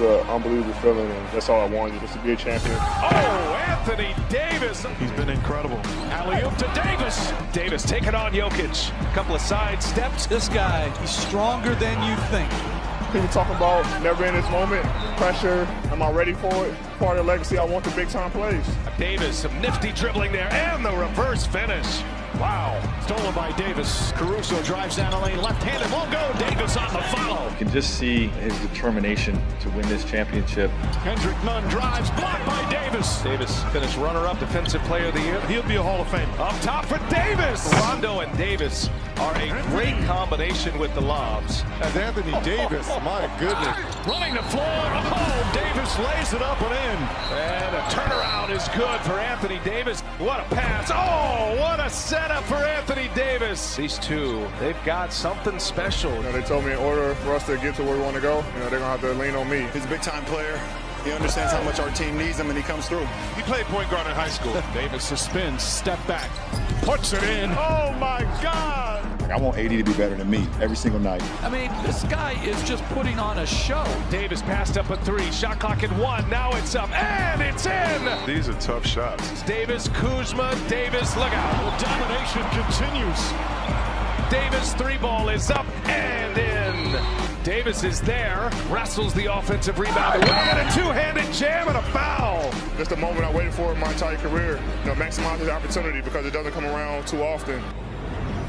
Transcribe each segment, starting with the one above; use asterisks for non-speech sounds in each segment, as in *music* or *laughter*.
Was an unbelievable feeling, and that's all I wanted, just to be a champion. Oh, Anthony Davis! He's been incredible. Alley oop to Davis. Davis taking on Jokic. A Couple of side steps. This guy, he's stronger than you think. People talk about never in this moment, pressure. Am I ready for it? Part of the legacy, I want the big time plays. Davis, some nifty dribbling there, and the reverse finish. Wow. Stolen by Davis. Caruso drives down the lane, left-handed, won't go. Davis on the follow. You can just see his determination to win this championship. Kendrick Nunn drives, blocked by Davis. Davis finished runner-up defensive player of the year. He'll be a Hall of Fame. Up top for Davis. Rondo and Davis are a great combination with the lobs. As Anthony Davis, my goodness. Running the floor. Oh, Davis lays it up and in. And a turnaround is good for Anthony Davis. What a pass. Oh, what a setup for Anthony Davis. These two, they've got something special. You know, they told me in order for us to get to where we want to go, you know, they're gonna have to lean on me. He's a big time player. He understands how much our team needs him, and he comes through. He played point guard in high school. *laughs* Davis suspends, step back, puts it in. Oh my God. I want AD to be better than me every single night. I mean, this guy is just putting on a show. Davis passed up a three. Shot clock at one. Now it's up. And it's in. These are tough shots. Davis, Kuzma, Davis, look out. The domination continues. Davis three ball is up and in. Davis is there, wrestles the offensive rebound away, and a two-handed jam and a foul. Just the moment I waited for in my entire career. You know, maximize the opportunity because it doesn't come around too often.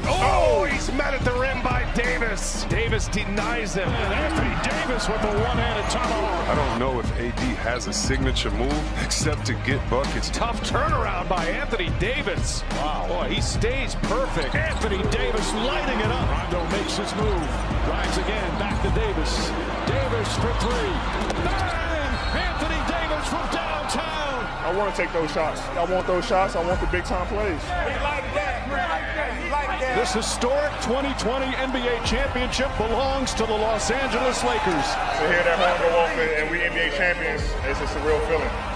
Oh, oh, he's met at the rim by Davis. Davis denies him. And Anthony Davis with a one-handed tomahawk. I don't know if AD has a signature move except to get buckets. Tough turnaround by Anthony Davis. Wow. Boy, he stays perfect. Anthony Davis lighting it up. Rondo makes his move. Drives again. Back to Davis. Davis for three. Bang! Anthony Davis from downtown. I want to take those shots. I want those shots. I want the big time plays. This historic 2020 NBA championship belongs to the Los Angeles Lakers. To hear that horn go off and we NBA champions, it's a real feeling.